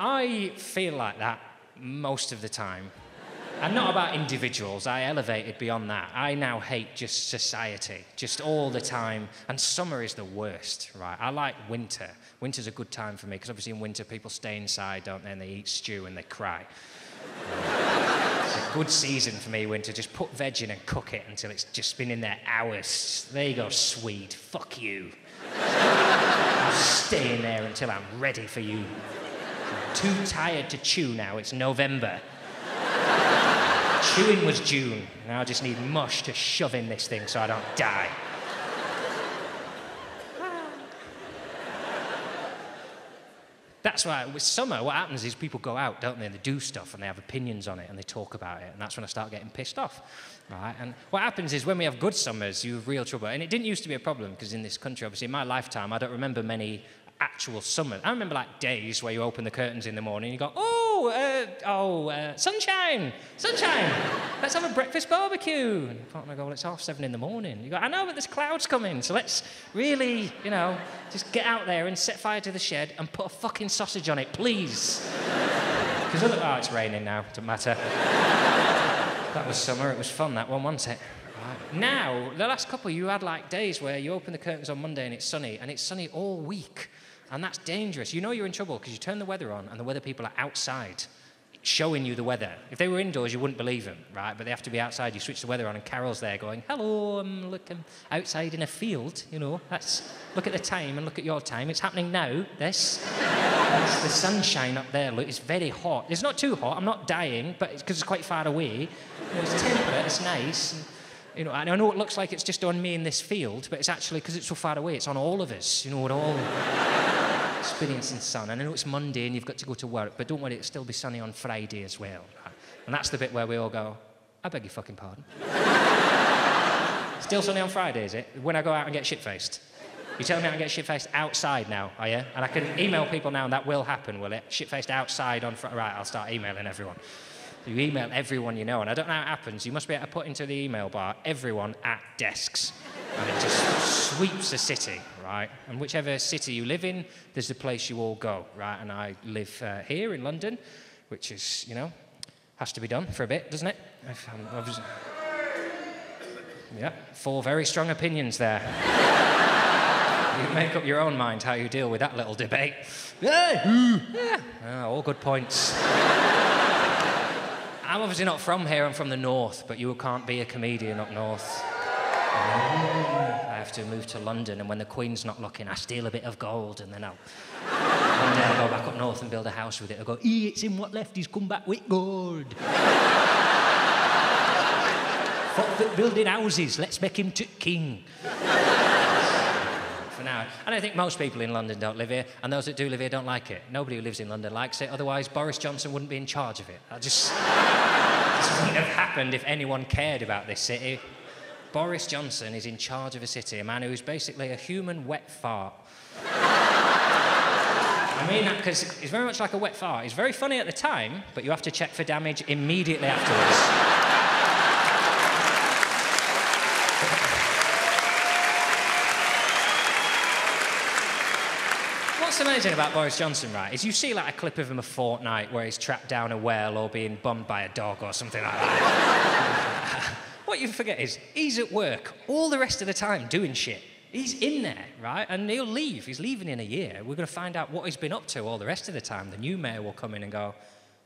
I feel like that most of the time. And not about individuals, I elevated beyond that. I now hate just society, just all the time. And summer is the worst, right? I like winter. Winter's a good time for me because obviously in winter people stay inside, don't they? And they eat stew and they cry. it's a good season for me, winter. Just put veg in and cook it until it's just been in there hours. There you go, sweet. Fuck you. I'm there until I'm ready for you. Too tired to chew now. It's November. Chewing was June. Now I just need mush to shove in this thing so I don't die. That's why with summer, what happens is people go out, don't they, and they do stuff and they have opinions on it and they talk about it, and that's when I start getting pissed off, right? And what happens is when we have good summers, you have real trouble. And it didn't used to be a problem because in this country, obviously, in my lifetime, I don't remember many actual summer. I remember like days where you open the curtains in the morning, and you go, oh, uh, oh, uh, sunshine, sunshine. Let's have a breakfast barbecue. And your partner go, well, it's half seven in the morning. You go, I know, but there's clouds coming, so let's really, you know, just get out there and set fire to the shed and put a fucking sausage on it, please. Because look, oh, it's raining now. It doesn't matter. that was summer. It was fun. That one, wasn't it? Now, the last couple, you had like days where you open the curtains on Monday and it's sunny, and it's sunny all week. And that's dangerous. You know you're in trouble because you turn the weather on and the weather people are outside showing you the weather. If they were indoors, you wouldn't believe them, right? But they have to be outside. You switch the weather on and Carol's there going, hello, um, I'm looking outside in a field, you know. That's, look at the time and look at your time. It's happening now, this. The sunshine up there. Look, it's very hot. It's not too hot. I'm not dying, but it's because it's quite far away. It's temperate, it's nice. And, you know, and I know it looks like it's just on me in this field, but it's actually because it's so far away, it's on all of us. You know, we're all experiencing sun. And I know it's Monday and you've got to go to work, but don't worry, it'll still be sunny on Friday as well. And that's the bit where we all go, I beg your fucking pardon. still sunny on Friday, is it? When I go out and get shit faced. You tell me I can get shit faced outside now, are you? And I can email people now, and that will happen, will it? Shit faced outside on Friday. Right, I'll start emailing everyone. You email everyone you know, and I don't know how it happens. You must be able to put into the email bar everyone at desks, and it just sweeps the city, right? And whichever city you live in, there's a place you all go, right? And I live uh, here in London, which is, you know, has to be done for a bit, doesn't it? yeah, four very strong opinions there. you make up your own mind how you deal with that little debate. Yeah. Oh, all good points. I'm obviously not from here, I'm from the north, but you can't be a comedian up north. I have to move to London, and when the Queen's not looking, I steal a bit of gold, and then I'll. One day I'll go back up north and build a house with it. I'll go, e, it's in what left, he's come back with gold. Fuck building houses, let's make him king for now. And I think most people in London don't live here, and those that do live here don't like it. Nobody who lives in London likes it, otherwise, Boris Johnson wouldn't be in charge of it. That just, just wouldn't have happened if anyone cared about this city. Boris Johnson is in charge of a city, a man who is basically a human wet fart. I mean that because he's very much like a wet fart. He's very funny at the time, but you have to check for damage immediately afterwards. what's amazing about Boris Johnson, right, is you see like a clip of him a fortnight where he's trapped down a well or being bummed by a dog or something like that. what you forget is he's at work all the rest of the time doing shit. He's in there, right? And he'll leave. He's leaving in a year. We're going to find out what he's been up to all the rest of the time. The new mayor will come in and go,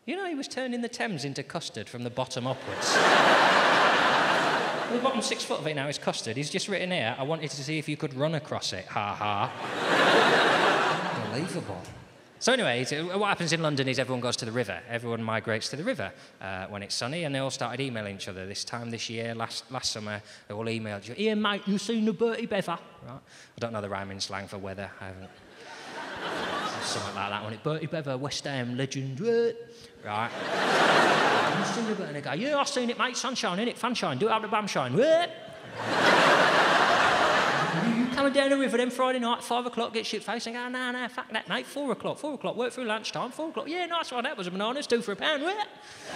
you know, he was turning the Thames into custard from the bottom upwards. the bottom six foot of it now is custard. He's just written here, I wanted to see if you could run across it. Ha ha. Unbelievable. So anyway, what happens in London is everyone goes to the river. Everyone migrates to the river uh, when it's sunny, and they all started emailing each other. This time this year, last, last summer, they all emailed you, Ian, mate, you seen the Bertie Beaver? Right? I don't know the rhyming slang for weather. I haven't. Something like that one. It Bertie Beaver, West Ham legend. Right? And they go, yeah, I've seen it, mate. Sunshine, innit? Funshine. Do it out the bamshine coming down the river then Friday night, five o'clock, get shit faced and go, no, no, fuck that, mate, four o'clock, four o'clock, work through lunchtime, four o'clock, yeah, nice one, that was a bananas, two for a pound, yeah.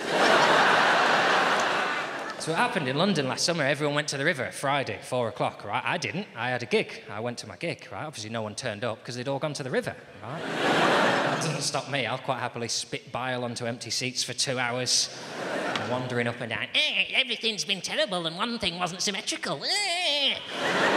so what happened in London last summer, everyone went to the river Friday, four o'clock, right? I didn't, I had a gig, I went to my gig, right? Obviously no one turned up because they'd all gone to the river, right? that doesn't stop me. I'll quite happily spit bile onto empty seats for two hours, wandering up and down. Eh, everything's been terrible and one thing wasn't symmetrical. Eh.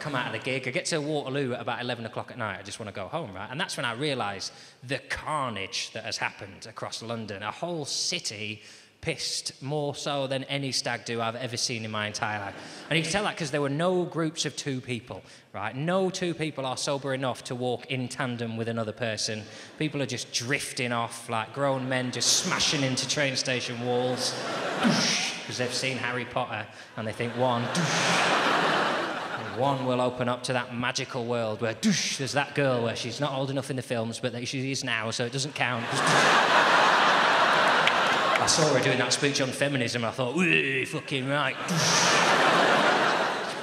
Come out of the gig. I get to Waterloo at about 11 o'clock at night. I just want to go home, right? And that's when I realise the carnage that has happened across London. A whole city pissed more so than any stag do I've ever seen in my entire life. And you can tell that because there were no groups of two people, right? No two people are sober enough to walk in tandem with another person. People are just drifting off, like grown men just smashing into train station walls because they've seen Harry Potter and they think one. One will open up to that magical world where there's that girl where she's not old enough in the films, but she is now, so it doesn't count. I saw her doing that speech on feminism. I thought, fucking right.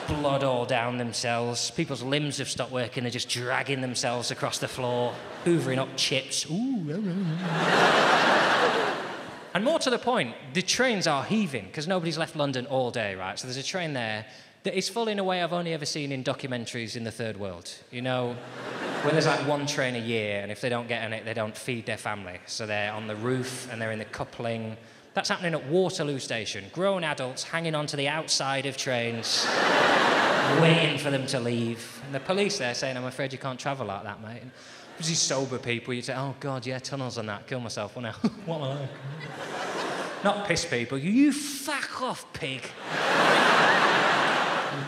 Blood all down themselves. People's limbs have stopped working. They're just dragging themselves across the floor, hoovering up chips. Ooh. and more to the point, the trains are heaving because nobody's left London all day, right? So there's a train there that is full in a way I've only ever seen in documentaries in the third world. You know, where there's like one train a year, and if they don't get on it, they don't feed their family. So they're on the roof and they're in the coupling. That's happening at Waterloo Station. Grown adults hanging onto the outside of trains, waiting for them to leave. And the police there saying, I'm afraid you can't travel like that, mate. And these sober people, you'd say, oh, God, yeah, tunnels and that. Kill myself, what now? what am I like? Not piss people. You fuck off, pig.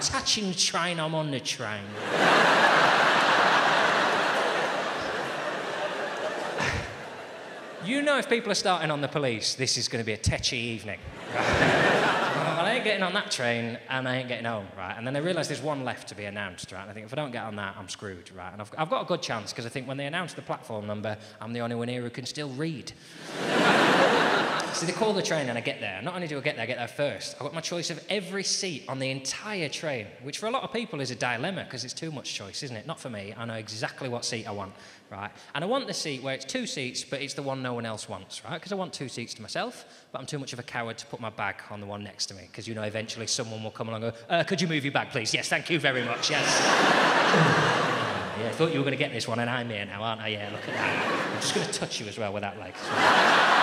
Touching the train, I'm on the train. you know, if people are starting on the police, this is going to be a tetchy evening. well, I ain't getting on that train and I ain't getting home, right? And then they realise there's one left to be announced, right? And I think if I don't get on that, I'm screwed, right? And I've, I've got a good chance because I think when they announce the platform number, I'm the only one here who can still read. So they call the train and I get there. Not only do I get there, I get there first. I've got my choice of every seat on the entire train, which for a lot of people is a dilemma because it's too much choice, isn't it? Not for me. I know exactly what seat I want, right? And I want the seat where it's two seats, but it's the one no one else wants, right? Because I want two seats to myself, but I'm too much of a coward to put my bag on the one next to me because you know eventually someone will come along and go, uh, could you move your bag, please? Yes, thank you very much, yes. yeah, I thought you were going to get this one, and I'm here now, aren't I? Yeah, look at that. I'm just going to touch you as well with that leg.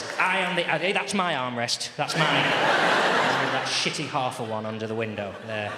Because I am the. Uh, that's my armrest. That's mine. that shitty half a one under the window there.